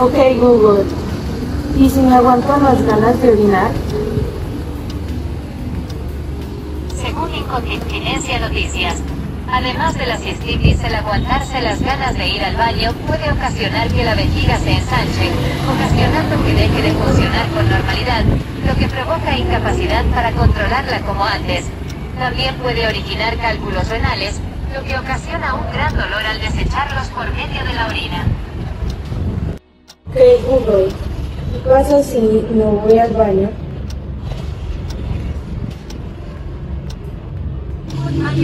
Ok, Google. ¿Y si me aguanto las ganas de orinar? Según Incontinencia Noticias, además de la cistitis, el aguantarse las ganas de ir al baño puede ocasionar que la vejiga se ensanche, ocasionando que deje de funcionar con normalidad, lo que provoca incapacidad para controlarla como antes. También puede originar cálculos renales, lo que ocasiona un gran dolor al desecharlos por medio de la orina. Google. ¿Qué pasa si no voy al baño? Un.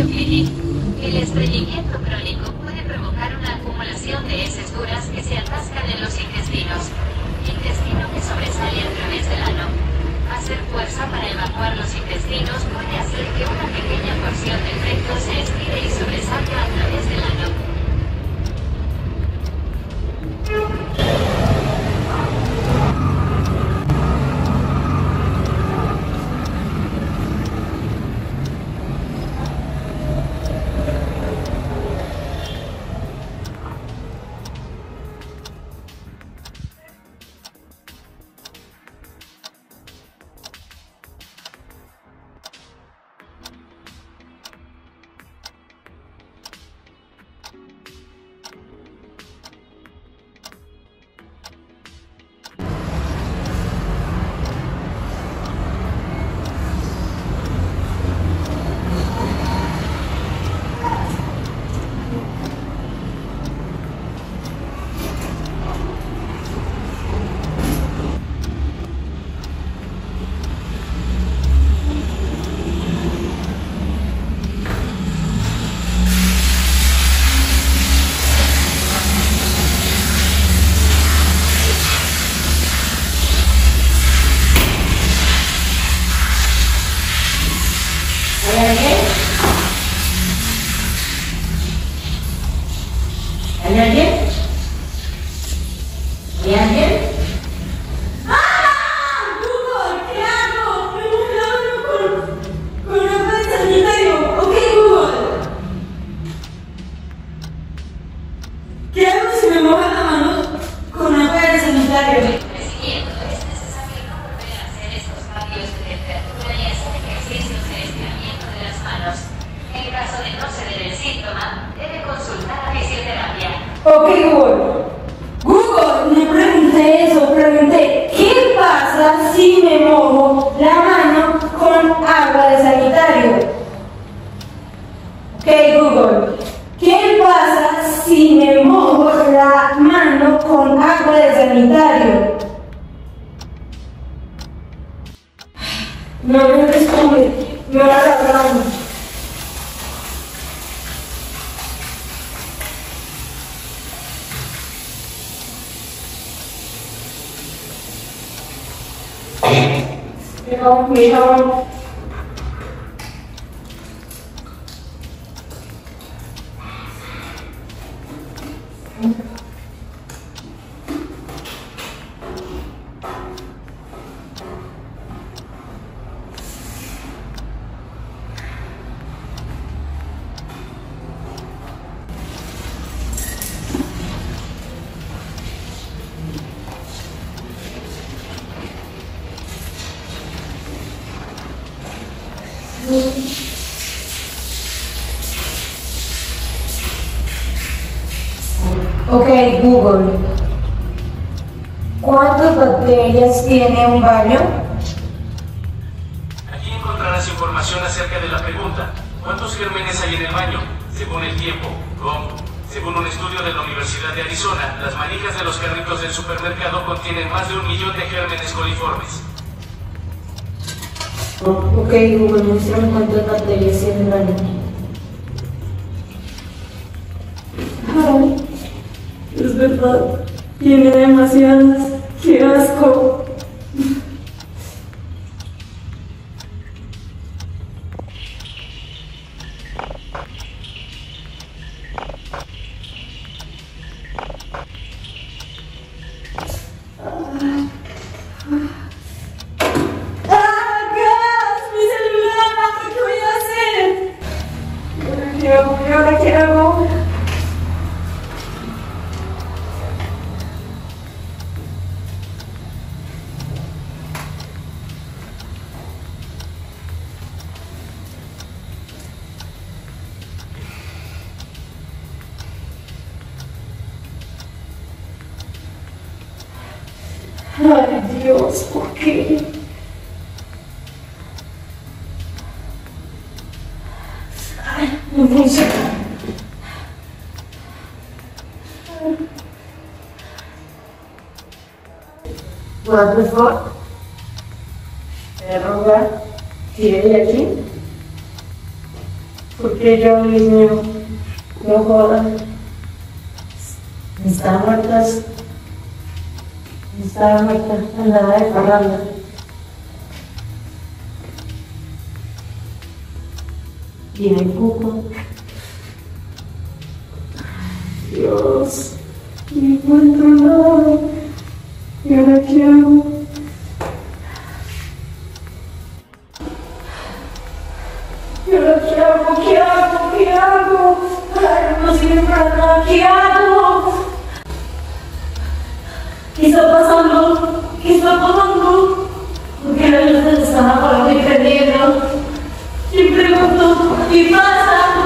El estreñimiento crónico puede provocar una acumulación de heces duras que se atascan en los intestinos. Intestino que sobresale a través del ano. Hacer fuerza para evacuar los intestinos puede hacer que una pequeña porción del recto se estire y sobresalga Help me, Lord. Ok, Google. ¿Cuántas bacterias tiene un baño? Aquí encontrarás información acerca de la pregunta. ¿Cuántos gérmenes hay en el baño? Según el tiempo. ¿Cómo? Según un estudio de la Universidad de Arizona, las manijas de los carritos del supermercado contienen más de un millón de gérmenes coliformes. Ok, Google, muéstrame cuántas bacterias tiene el baño. Es verdad. Tiene demasiadas. ¡Qué asco! Ay, Dios, ¿por qué? Ay, no funciona. What the fuck? Arroba, tiré aquí. Porque yo mismo no jodan. Están muertas. Estaba muerta, andaba de parranda. En el cuco. Dios, no encuentro nada. ¿Y ahora qué hago? ¿Y ahora qué hago? ¿Qué hago? ¿Qué hago? Ay, no sirve para nada. ¿Qué hago? ¿Qué está pasando? ¿Qué está pasando? ¿Por qué las luces están apagando y? Y pregunto, ¿qué pasa?